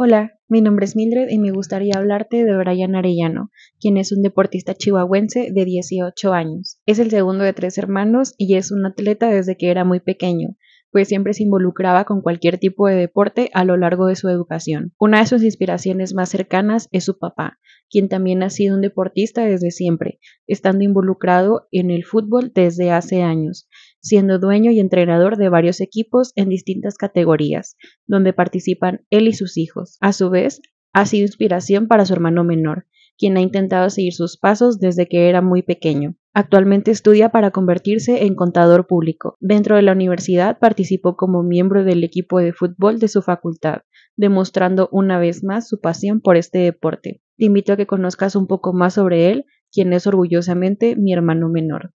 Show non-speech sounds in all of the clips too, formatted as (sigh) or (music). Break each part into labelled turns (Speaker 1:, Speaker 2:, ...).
Speaker 1: Hola, mi nombre es Mildred y me gustaría hablarte de Brian Arellano, quien es un deportista chihuahuense de 18 años. Es el segundo de tres hermanos y es un atleta desde que era muy pequeño, pues siempre se involucraba con cualquier tipo de deporte a lo largo de su educación. Una de sus inspiraciones más cercanas es su papá, quien también ha sido un deportista desde siempre, estando involucrado en el fútbol desde hace años, siendo dueño y entrenador de varios equipos en distintas categorías, donde participan él y sus hijos. A su vez, ha sido inspiración para su hermano menor, quien ha intentado seguir sus pasos desde que era muy pequeño. Actualmente estudia para convertirse en contador público. Dentro de la universidad participó como miembro del equipo de fútbol de su facultad, demostrando una vez más su pasión por este deporte. Te invito a que conozcas un poco más sobre él, quien es orgullosamente mi hermano menor.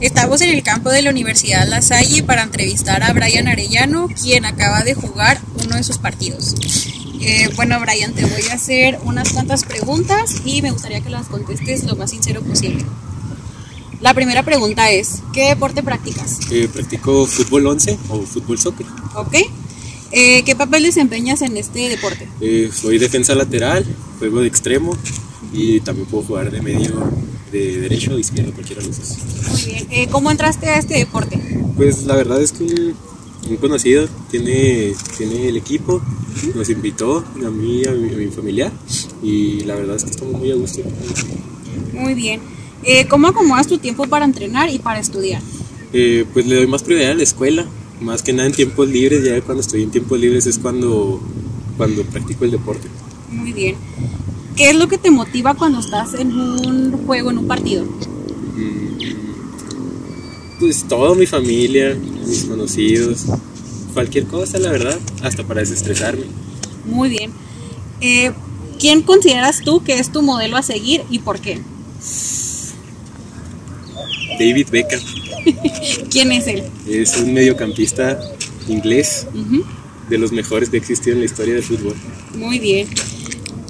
Speaker 2: Estamos en el campo de la Universidad La Salle para entrevistar a Brian Arellano, quien acaba de jugar uno de sus partidos. Eh, bueno, Brian, te voy a hacer unas cuantas preguntas y me gustaría que las contestes lo más sincero posible. La primera pregunta es, ¿qué deporte practicas?
Speaker 3: Eh, practico fútbol 11 o fútbol soccer.
Speaker 2: Ok. Eh, ¿Qué papel desempeñas en este deporte?
Speaker 3: Eh, soy defensa lateral, juego de extremo y también puedo jugar de medio de derecho o izquierdo, cualquiera de los dos.
Speaker 2: Muy bien. Eh, ¿Cómo entraste a este deporte?
Speaker 3: Pues la verdad es que un, conocido tiene, tiene el equipo, nos invitó a mí y a mi, a mi familiar y la verdad es que estamos muy a gusto.
Speaker 2: Muy bien. Eh, ¿Cómo acomodas tu tiempo para entrenar y para estudiar?
Speaker 3: Eh, pues le doy más prioridad a la escuela, más que nada en tiempos libres, ya cuando estoy en tiempos libres es cuando, cuando practico el deporte.
Speaker 2: Muy bien. ¿Qué es lo que te motiva cuando estás en un juego, en un partido?
Speaker 3: Pues todo, mi familia, mis conocidos, cualquier cosa, la verdad, hasta para desestresarme.
Speaker 2: Muy bien. Eh, ¿Quién consideras tú que es tu modelo a seguir y por qué?
Speaker 3: David Beckham (laughs)
Speaker 2: ¿Quién es él?
Speaker 3: es un mediocampista inglés, de los mejores que ha existido en la historia del fútbol.
Speaker 2: Muy bien.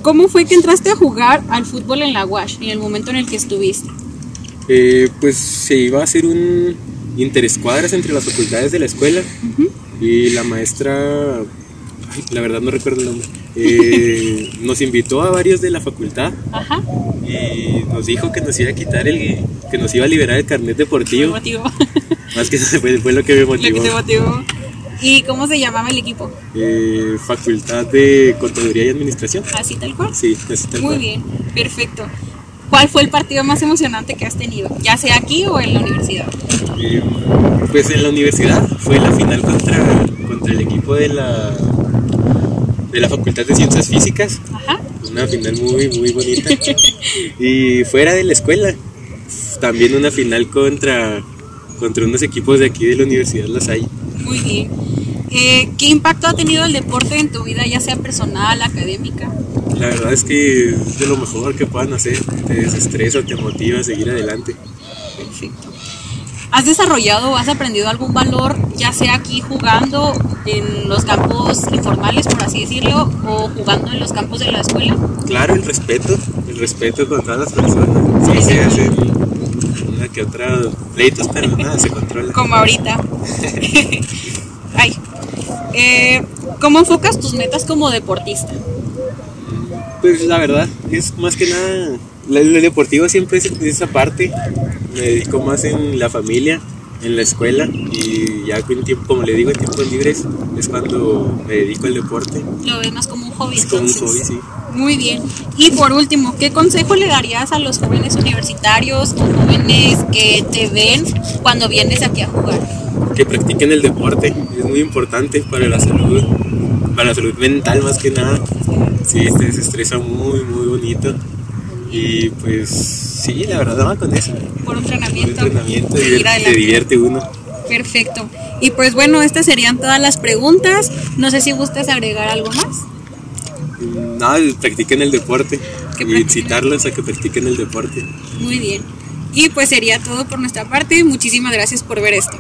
Speaker 2: ¿Cómo fue que entraste a jugar al fútbol en la UASH en el momento en el que estuviste?
Speaker 3: Eh, pues se iba a hacer un interescuadras entre las facultades de la escuela y la maestra, la verdad no recuerdo el nombre, eh, (laughs) nos invitó a varios de la facultad
Speaker 2: Ajá.
Speaker 3: y nos dijo que nos iba a quitar el, que nos iba a liberar el carnet deportivo, más que eso fue, fue lo que me
Speaker 2: Lo que
Speaker 3: motivó.
Speaker 2: te motivó. ¿Y cómo se llamaba el equipo?
Speaker 3: Eh, facultad de Contaduría y Administración.
Speaker 2: Así tal cual.
Speaker 3: Sí, así tal
Speaker 2: Muy
Speaker 3: cual.
Speaker 2: bien, perfecto. ¿Cuál fue el partido más emocionante que has tenido? Ya sea aquí o en la universidad.
Speaker 3: Eh, pues en la universidad fue la final contra, contra el equipo de la, de la Facultad de Ciencias Físicas.
Speaker 2: Ajá.
Speaker 3: Una final muy, muy bonita. Y fuera de la escuela, también una final contra, contra unos equipos de aquí de la Universidad La Salle.
Speaker 2: Muy bien. Eh, ¿Qué impacto ha tenido el deporte en tu vida, ya sea personal, académica?
Speaker 3: La verdad es que es de lo mejor que puedan hacer. Te desestresa, te motiva a seguir adelante.
Speaker 2: Perfecto. ¿Has desarrollado o has aprendido algún valor, ya sea aquí jugando en los campos informales, por así decirlo, o jugando en los campos de la escuela?
Speaker 3: Claro, el respeto, el respeto con todas las personas. Sí,
Speaker 2: Sí,
Speaker 3: se
Speaker 2: sí.
Speaker 3: hacen una que otra pleitos, pero nada, se controla.
Speaker 2: Como ahorita. (laughs) Ay. Eh, ¿Cómo enfocas tus metas como deportista?
Speaker 3: Pues la verdad, es más que nada, el deportivo siempre es esa parte. Me dedico más en la familia, en la escuela y ya en tiempo, como le digo, en tiempos libres es cuando me dedico al deporte.
Speaker 2: Lo ves más como un hobby.
Speaker 3: Es como un hobby, sí.
Speaker 2: Muy bien. Y por último, ¿qué consejo le darías a los jóvenes universitarios o jóvenes que te ven cuando vienes aquí a jugar?
Speaker 3: Que practiquen el deporte, es muy importante para la salud, para la salud mental más que nada. Sí, te desestresa muy, muy bonito. Y pues sí, la verdad, con eso.
Speaker 2: Por
Speaker 3: Un
Speaker 2: entrenamiento.
Speaker 3: entrenamiento,
Speaker 2: Ir
Speaker 3: divier- te
Speaker 2: adelante.
Speaker 3: divierte uno.
Speaker 2: Perfecto. Y pues bueno, estas serían todas las preguntas. No sé si gustas agregar algo más.
Speaker 3: Nada, practiquen el deporte
Speaker 2: Que
Speaker 3: y incitarlos a que practiquen el deporte.
Speaker 2: Muy bien. Y pues sería todo por nuestra parte. Muchísimas gracias por ver esto.